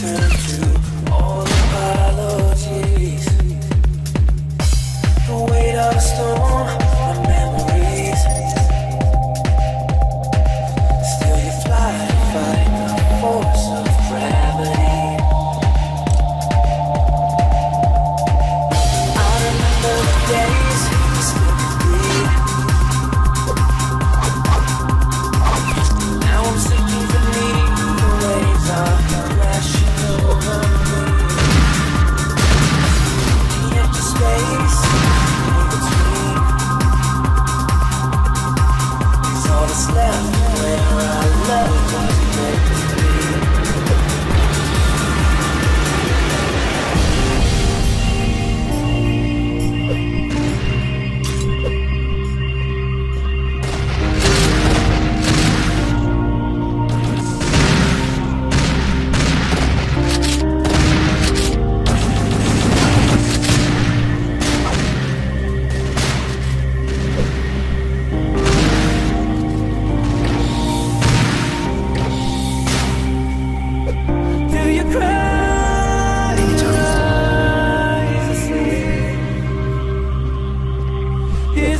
turn to His